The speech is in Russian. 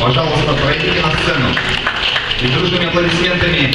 Пожалуйста, пройдите на сцену. И дружными аплодисментами